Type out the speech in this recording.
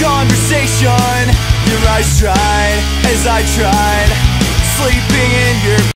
conversation. Your eyes tried as I tried. Sleeping